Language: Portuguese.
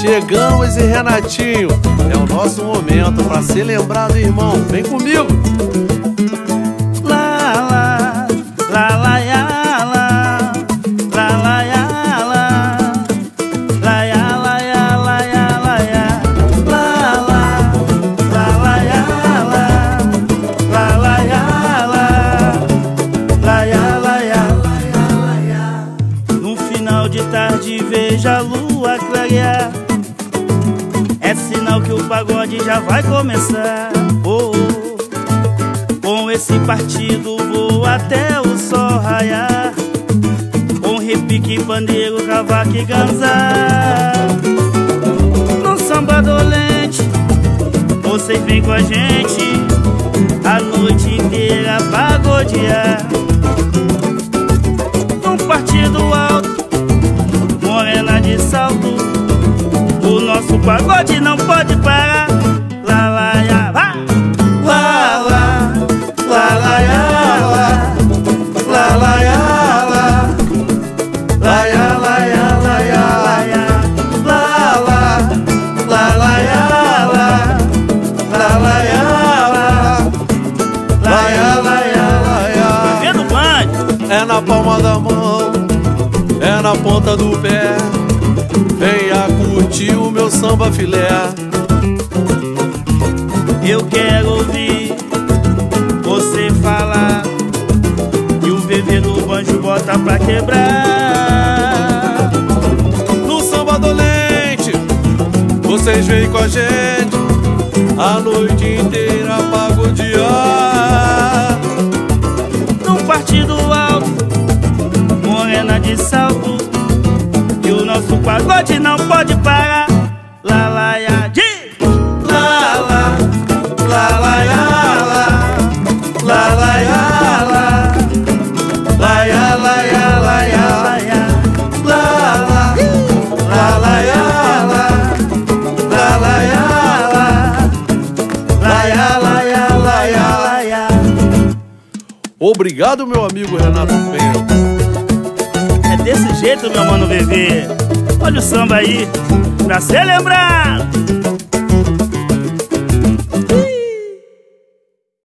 Chegamos e Renatinho, é o nosso momento para ser lembrado, irmão. Vem comigo. Tarde veja a lua clarear. É sinal que o pagode já vai começar. Oh, oh. Com esse partido vou até o sol raiar. Com repique, pandeiro, cavaco e ganzar No samba dolente Vocês vêm com a gente. A noite inteira pagodear. Num partido O pagode não pode parar Lá, lá, ya, lá Lá, lá, lá, lá, ya, lá Lá, lá, ya, lá Lá, ya, lá, ya, lá, ya, lá, ya Lá, lá, lá, lá, ya, lá Lá, lá, ya, lá Lá, ya, lá, ya, lá, ya Vendo band? É na palma da mão É na ponta do pé meu samba filé. Eu quero ouvir você falar. E o bebê do banjo bota pra quebrar. No samba dolente Vocês vêm com a gente A noite inteira pagodear Num partido alto Morena de salto nosso pagode não pode parar. Obrigado, meu amigo Renato Penha. É desse jeito, meu mano bebê. Olha o samba aí, pra ser lembrado.